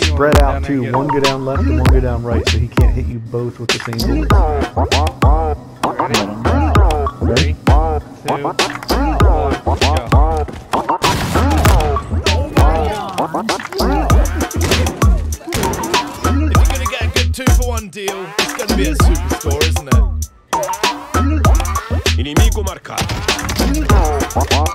Spread out too. One go down left and one go down right, so he can't hit you both with the same bullet. Ready? Deal, it's gonna be a superstore, isn't it? Inimigo marcado. Oh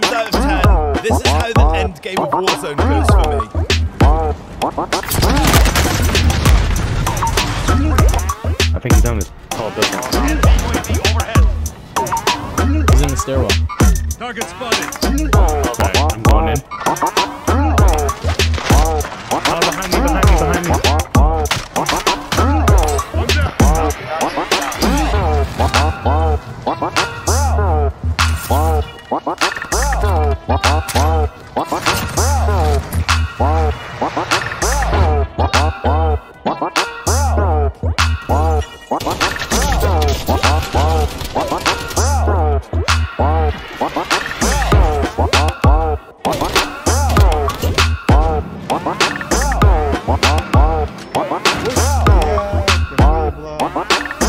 times out of ten, this is how the end game of Warzone goes for me. I think he's on this tall building. He's in the stairwell. Target spotted. Alright, I'm going in. What?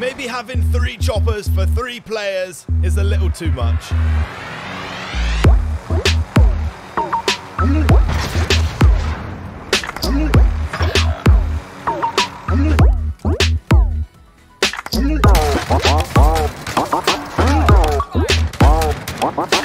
Maybe having three choppers for three players is a little too much. What?